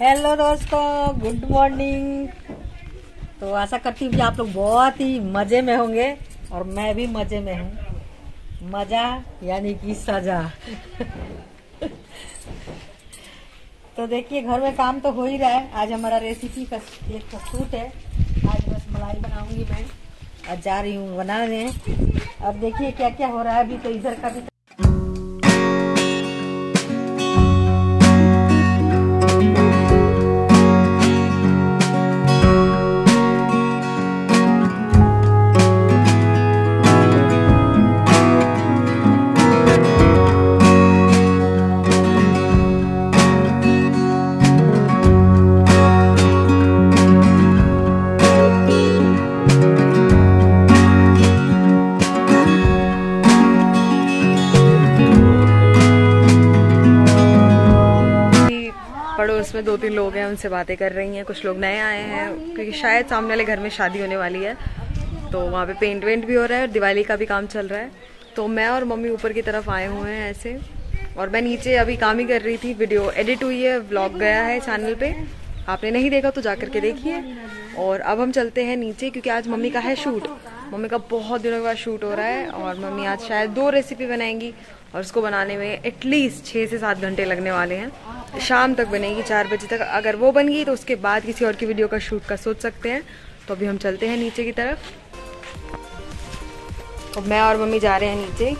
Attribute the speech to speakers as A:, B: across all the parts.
A: Hello दोस्तों. Good morning तो आशा करती हूँ कि आप लोग बहुत ही मज़े में होंगे और मैं भी मज़े में हूँ। मज़ा यानी कि सजा। तो देखिए, घर में काम तो हो ही रहा है। आज हमारा रेसिपी का एक शूट है। आज बस मलाई बनाऊँगी मैं। आज जा रही हूँ बनाने। अब देखिए क्या क्या हो रहा है अभी तो इधर का भी
B: में दो तीन लोग हैं, उनसे बातें कर रही हैं, कुछ लोग नए आए हैं, क्योंकि शायद सामने वाले घर में शादी होने वाली है तो वहाँ पे पेंट वेंट भी हो रहा है और दिवाली का भी काम चल रहा है। तो मैं और मम्मी ऊपर की तरफ़ आए हुए हैं ऐसे। और मैं नीचे अभी काम ही कर रही थी वीडियो एडिट हुई है व्लॉग गया है चैनल पे। आपने नहीं देखा तो जा के देखिए। और अब हम चलते हैं नीचे, क्योंकि आज मम्मी का है शूट मम्मी का बहुत दिनों के बाद शूट हो रहा है और मम्मी आज शायद दो रेसिपी बनाएँगी। और उसको बनाने में एटलीस्ट छः से सात घंटे लगने वाले हैं। शाम तक बनेगी, चार बजे तक। अगर वो बन गई तो उसके बाद किसी और की वीडियो का शूट का सोच सकते हैं। तो अभी हम चलते हैं नीचे की तरफ़। और मैं और मम्मी जा रहे हैं नीचे।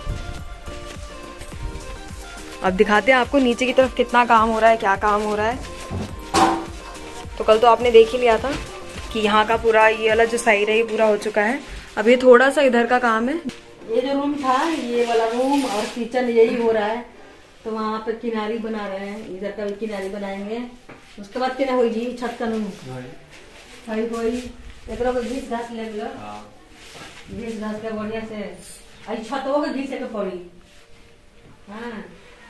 B: अब दिखाते हैं आपको नीचे की तरफ़ कितना काम हो रहा है, क्या काम हो रहा है। तो कल तो आपने देख ही लिया था कि यहाँ का पूरा ये वाला जो साइड है, ये पूरा हो चुका है। अब ये थोड़ा सा इधर का काम है।
A: ये जो रूम था ये वाला रूम और किचन यही हो रहा है। तो वहाँ पे किनारी बना रहे हैं इधर का भी किनारी बनाएँगे। उसके बाद क्या होगी? छत का रूम भाई कोई एकरो को घीस घास ले लो घीस घास के बढ़िया से। आई छत हो के घीस के पड़ी। हाँ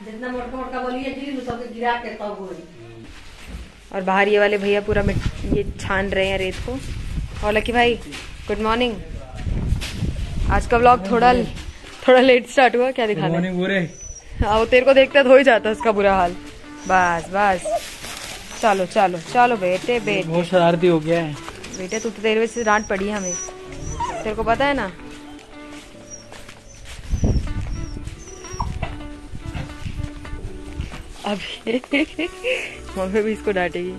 A: जितना मोटका मोटका बोलिए गिरी सबके गिरा के तब होई
B: और बाहर ये वाले भैया पूरा ये छान रहे हैं रेत को। और लकी भाई गुड मॉर्निंग आज का व्लॉग थोड़ा थोड़ा लेट स्टार्ट हुआ क्या दिखा रहे
C: बुरे
B: हाँ वो तेरे को देखता तो हो ही जाता उसका बुरा हाल। बस बस। चलो चलो चलो बेटे बेटे।
C: बहुत शरारती हो गया है।
B: बेटे तू तो तेरे वजह से डांट पड़ी है हमें। तेरे को पता है ना? अभी मम्मी भी इसको डांटेगी।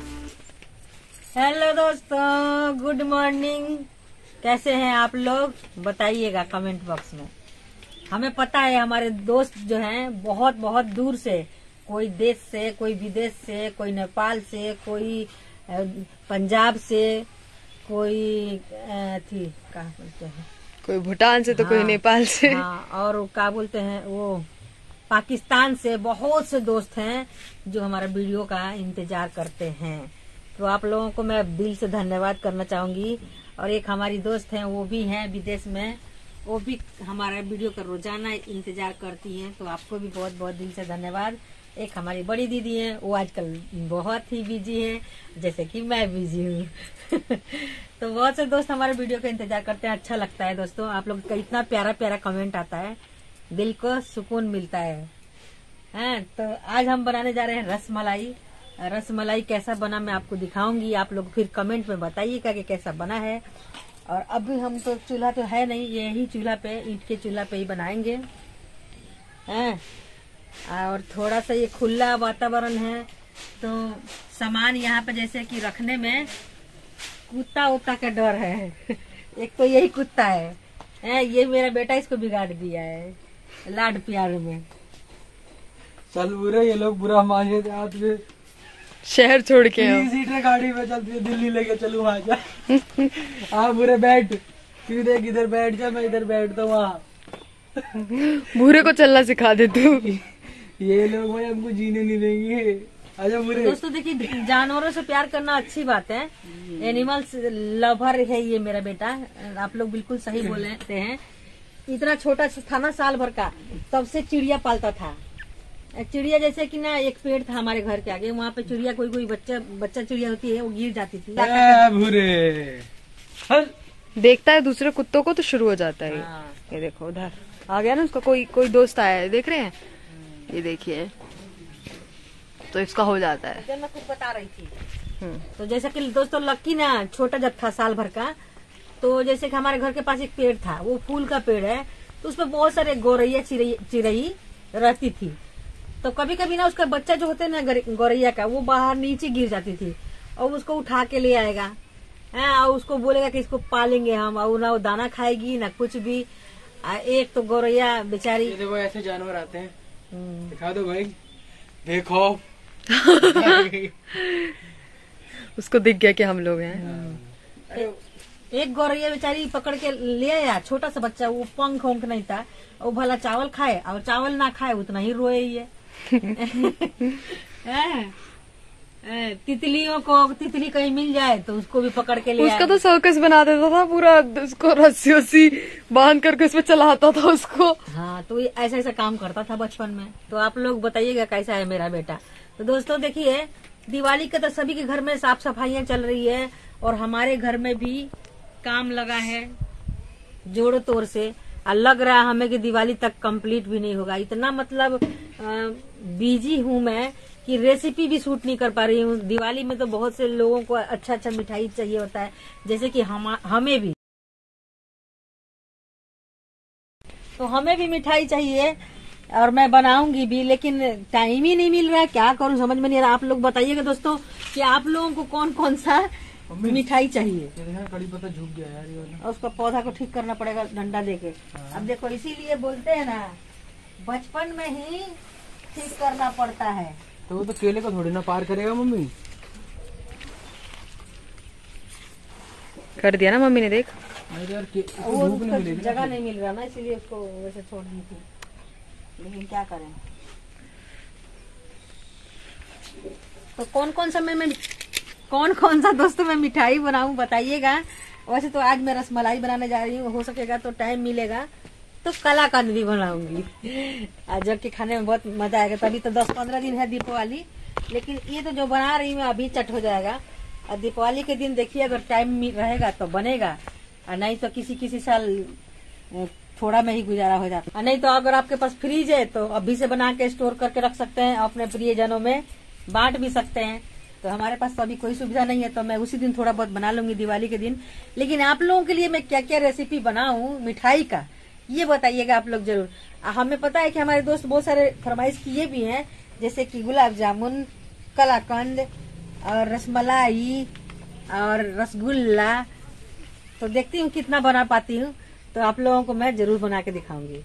A: हेलो दोस्तों गुड मॉर्निंग कैसे हैं आप लोग? बताइएगा कमेंट बॉक्स में। हमें पता है हमारे दोस्त जो हैं बहुत बहुत दूर से कोई देश से कोई विदेश से कोई नेपाल से कोई पंजाब से कोई थी कहा बोलते हैं?
B: कोई भूटान से तो
A: हाँ, कोई
B: नेपाल से।
A: हाँ और क्या बोलते हैं वो पाकिस्तान से बहुत से दोस्त हैं जो हमारा वीडियो का इंतज़ार करते हैं। तो आप लोगों को मैं दिल से धन्यवाद करना चाहूँगी। और एक हमारी दोस्त हैं, वो भी हैं विदेश में। वो भी हमारा वीडियो का रोज़ाना इंतज़ार करती हैं तो आपको भी बहुत बहुत दिल से धन्यवाद। एक हमारी बड़ी दीदी हैं, वो आजकल बहुत ही बिज़ी हैं, जैसे कि मैं बिज़ी हूँ। तो बहुत से दोस्त हमारे वीडियो का इंतज़ार करते हैं अच्छा लगता है दोस्तों। आप लोग का इतना प्यारा प्यारा कमेंट आता है, दिल को सुकून मिलता है। हैं तो आज हम बनाने जा रहे हैं रस मलाई रस मलाई कैसा बना मैं आपको दिखाऊँगी। आप लोग फिर कमेंट में बताइएगा कि कैसा बना है। और अभी हम तो चूल्हा तो है नहीं यही चूल्हा पे ईंट के चूल्हा पे ही बनाएँगे। हैं? और थोड़ा सा ये खुला वातावरण है तो सामान यहाँ पे जैसे कि रखने में कुत्ता उत्ता का डर है। एक तो यही कुत्ता है। हैं, ये मेरा बेटा इसको बिगाड़ दिया है लाड प्यार में।
C: चल बुरे ये लोग बुरा माने आज
B: शहर छोड़ के।
C: गाड़ी में चलती है दिल्ली लेके चलू वहाँ जा। हाँ बुरे बैठ फिर देख इधर बैठ जा मैं इधर बैठता हूँ वहाँ
B: भूरे को चलना सिखा दे तू।
C: ये लोग भाई हमको जीने नहीं देंगे। आजा बुरे।
A: दोस्तों देखिए जानवरों से प्यार करना अच्छी बात है। एनिमल्स लवर है ये मेरा बेटा। आप लोग बिल्कुल सही बोलते हैं। इतना छोटा था ना साल भर का तब से चिड़िया पालता था। चिड़िया जैसे कि ना एक पेड़ था हमारे घर के आगे वहाँ पे चिड़िया कोई कोई बच्चा बच्चा चिड़िया होती है वो गिर जाती थी।
C: बुरे
B: देखता है दूसरे कुत्तों को तो शुरू हो जाता है ये।
A: हाँ।
B: ये देखो उधर। आ गया ना उसका कोई कोई दोस्त आया है देख रहे हैं? ये देखिए। तो इसका हो जाता है।
A: मैं कुछ बता रही थी।
B: हम्म,
A: तो जैसा कि दोस्तों लक्की ना छोटा जब था साल भर का तो जैसे कि हमारे घर के पास एक पेड़ था वो फूल का पेड़ है तो उसमें बहुत सारे गौरैया चिड़ै चिड़ई रहती थी। तो कभी कभी ना उसका बच्चा जो होते ना गौरैया का वो बाहर नीचे गिर जाती थी। और उसको उठा के ले आएगा। हैं, और उसको बोलेगा कि इसको पालेंगे हम और ना वो दाना खाएगी ना कुछ भी। आ, एक तो गौरैया बेचारी।
C: देखो ऐसे जानवर आते हैं।
A: हम्म,
C: दिखा दो भाई। देखो।
B: उसको दिख गया कि हम लोग हैं।
A: एक गौरैया बेचारी पकड़ के ले आया छोटा सा बच्चा वो पंख उंख नहीं था। वो भला चावल खाए और चावल ना खाए उतना ही रोए ये हैं? हैं, तितलियों को तितली कहीं मिल जाए तो उसको भी पकड़ के ले
B: उसका तो सर्कस बना देता था पूरा उसको रस्सी उस्सी बाँध करके उसमें चलाता था उसको।
A: हाँ तो ये ऐसा ऐसा काम करता था बचपन में। तो आप लोग बताइएगा कैसा है मेरा बेटा। तो दोस्तों देखिए दिवाली का तो सभी के घर में साफ़ सफाइयाँ चल रही है और हमारे घर में भी काम लगा है जोड़ो तोड़ से। लग रहा है हमें कि दिवाली तक कंप्लीट भी नहीं होगा। इतना मतलब बिज़ी हूँ मैं कि रेसिपी भी शूट नहीं कर पा रही हूँ। दिवाली में तो बहुत से लोगों को अच्छा अच्छा मिठाई चाहिए होता है, जैसे कि हम, हमें भी। तो हमें भी मिठाई चाहिए और मैं बनाऊँगी भी, लेकिन टाइम ही नहीं मिल रहा है। क्या करूँ? समझ में नहीं आ रहा। आप लोग बताइएगा दोस्तों कि आप लोगों को कौन कौन सा। मिठाई चाहिए।
C: कड़ी पत्ता झुक गया यार ये वाला।
A: और उसका पौधा को ठीक करना पड़ेगा डंडा देके। अब देखो इसीलिए बोलते हैं ना बचपन में ही ठीक करना पड़ता है।
C: तो वो तो केले को थोड़ी ना पार करेगा मम्मी।
B: कर दिया ना मम्मी ने देख।
A: वो जगह नहीं मिल रहा ना इसीलिए उसको वैसे छोड़ दी थी लेकिन क्या करें? तो कौन कौन समय मैं कौन कौन सा दोस्तों मैं मिठाई बनाऊँ, बताइएगा। वैसे तो आज मैं रसमलाई बनाने जा रही हूँ, हो सकेगा तो टाइम मिलेगा। तो कलाकंद भी बनाऊँगी। जबकि खाने में बहुत मज़ा आएगा तभी तो दस पंद्रह दिन है दीपावली। लेकिन ये तो जो बना रही हूँ, अभी चट हो जाएगा। और दीपावली के दिन देखिए, अगर टाइम रहेगा तो बनेगा। और नहीं तो किसी किसी साल थोड़ा में ही गुजारा हो जाता। और नहीं तो अगर आपके पास फ्रीज है तो अभी से बना के स्टोर करके रख सकते हैं, अपने प्रियजनों में बांट भी सकते हैं। तो हमारे पास तो अभी कोई सुविधा नहीं है तो मैं उसी दिन थोड़ा बहुत बना लूँगी दिवाली के दिन। लेकिन आप लोगों के लिए मैं क्या क्या रेसिपी बनाऊँ मिठाई का, ये बताइएगा आप लोग ज़रूर। हमें पता है कि हमारे दोस्त बहुत सारे फरमाइश किए भी हैं, जैसे कि गुलाब जामुन कलाकंद और रसमलाई और रसगुल्ला। तो देखती हूँ कितना बना पाती हूँ तो आप लोगों को मैं ज़रूर बना के दिखाऊँगी।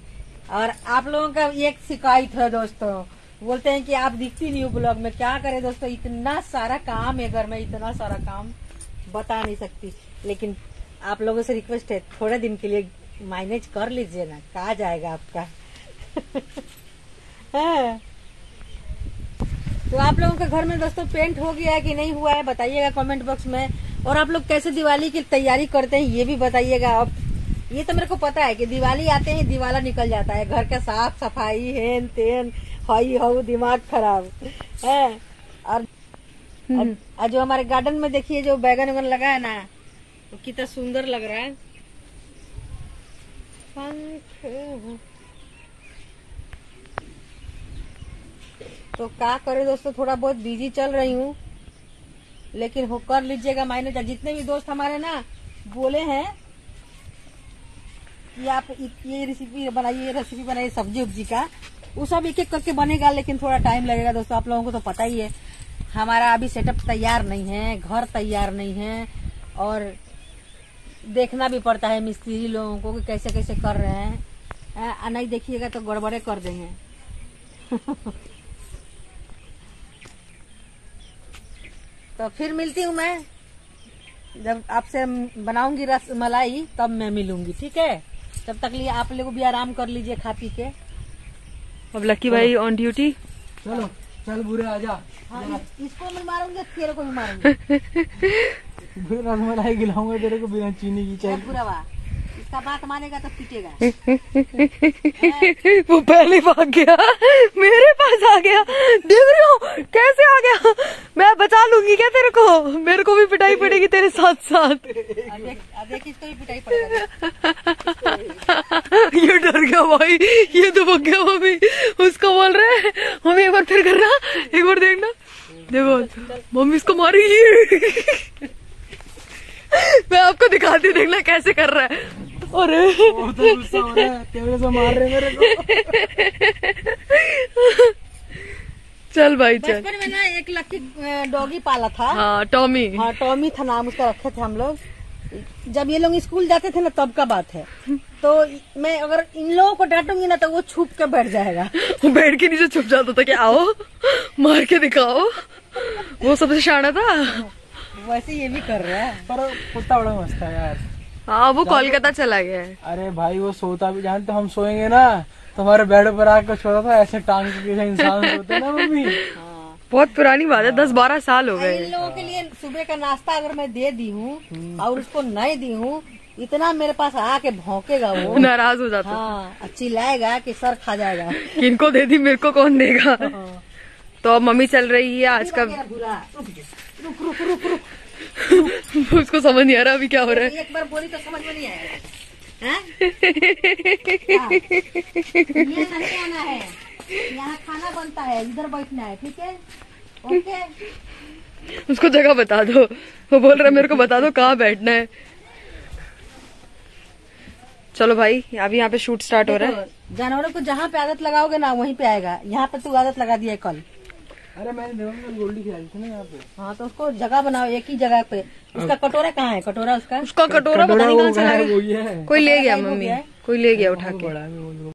A: और आप लोगों का एक शिकायत है दोस्तों बोलते हैं कि आप दिखती नहीं हो ब्लॉग में। क्या करें दोस्तों? इतना सारा काम है घर में, इतना सारा काम बता नहीं सकती। लेकिन आप लोगों से रिक्वेस्ट है, थोड़े दिन के लिए मैनेज कर लीजिए ना, कहा जाएगा आपका। हाँ। तो आप लोगों के घर में दोस्तों पेंट हो गया है कि नहीं हुआ है, बताइएगा कमेंट बॉक्स में। और आप लोग कैसे दिवाली की तैयारी करते हैं, ये भी बताइएगा। आप ये तो मेरे को पता है कि दिवाली आते ही दिवाला निकल जाता है। घर का साफ़ सफ़ाई हेन तेन हई हऊ दिमाग खराब। है? और और- और जो हमारे गार्डन में देखिए जो बैगन वैगन लगा है ना वो कितना सुंदर लग रहा है। तो क्या करे दोस्तों थोड़ा बहुत बिज़ी चल रही हूँ। लेकिन हो कर लीजिएगा मायने जितने भी दोस्त हमारे ना बोले हैं कि आप ये रेसिपी बनाइए रेसिपी बनाइए सब्ज़ी उब्जी का। वो सब एक एक करके बनेगा, लेकिन थोड़ा टाइम लगेगा। दोस्तों, आप लोगों को तो पता ही है। हमारा अभी सेटअप तैयार नहीं है, घर तैयार नहीं है, और देखना भी पड़ता है मिस्त्री लोगों को कि कैसे कैसे कर रहे हैं। नहीं देखिएगा तो गड़बड़े कर देंगे। तो फिर मिलती हूँ मैं। जब आपसे बनाऊँगी रस, मलाई, तब मैं मिलूँगी, ठीक है? तब तक लिए आप लोग भी आराम कर लीजिए खा पी के।
B: अब लकी भाई ऑन ड्यूटी
C: चलो चल बुरे आजा।
A: हाँ, इसको मैं मारूँगी तेरे को भी मारूँगी।
C: रसमलाई खिलाऊँगा तेरे को बिना चीनी की चाय
A: बुरा इसका बात मानेगा तो पीटेगा।
B: वो पहले भाग गया। मेरे पास आ गया। देख रही हो कैसे आ गया? मैं बचा लूँगी क्या तेरे को? मेरे को भी पिटाई पड़ेगी तेरे साथ साथ
A: और देख इसको भी पिटाई पड़ेगा।
B: डर गया भाई। ये तो भग गया मम्मी उसको बोल रहे हैं मम्मी एक बार फिर करना एक बार देखना। देखो मम्मी इसको मारेगी। मैं आपको दिखाती हूँ देखना कैसे कर रहा है। अरे।
C: तो हो है मार रहे मेरे को।
B: चल भाई चल।
A: बचपन में ना एक लकी डॉगी पाला था।
B: हाँ टॉमी।
A: हाँ टॉमी था नाम उसका रखे थे हम लोग। जब ये लोग स्कूल जाते थे ना तब का बात है। तो मैं अगर इन लोगों को डांटूँगी ना तो वो छुप के बैठ जाएगा।
B: वो बेड के नीचे छुप जाता था कि आओ मार के दिखाओ। वो सबसे शाना था।
A: वैसे ये भी कर रहा है।
C: पर कुत्ता बड़ा मस्त है यार।
B: हाँ वो कोलकाता चला गया है।
C: अरे भाई वो सोता भी जानते हम सोएँगे ना तो हमारे बेड पर आकर छोड़ा था ऐसे टांग के जैसे इंसान सोते ना मम्मी
B: बहुत पुरानी बात है दस बारह साल हो गए।
A: इन लोगों के लिए सुबह का नाश्ता अगर मैं दे दी हूँ और उसको नहीं दी हूँ इतना मेरे पास आके भौंकेगा वो।
B: नाराज़ हो जाता
A: हाँ। चिल्लाएगा कि सर खा जाएगा।
B: किनको दे दी मेरे को कौन देगा? तो अब मम्मी चल रही है आज का
A: रुक रुक रुक रुक
B: उसको समझ नहीं आ रहा अभी क्या हो रहा है।
A: एक बार बोली तो समझ में नहीं आएगा हाँ? हाँ। है। यहाँ खाना बनता है इधर बैठना है ठीक है? ओके?
B: उसको जगह बता दो। वो बोल रहा है मेरे को बता दो कहाँ बैठना है। चलो भाई अभी यहाँ पे शूट स्टार्ट हो रहा है।
A: तो जानवरों को जहाँ पे आदत लगाओगे ना वहीं पे आएगा। यहाँ पे तू आदत लगा दिया कल।
C: अरे मैंने गोल्डी खिलाई थी ना यहाँ पे।
A: हाँ तो उसको जगह बनाओ एक ही जगह पे। उसका कटोरा कहाँ है? कटोरा उसका?
B: उसका कटोरा पता नहीं कहाँ चला गया कोई ले गया मम्मी।
A: है?
B: कोई ले गया उठा के।
C: वो लोग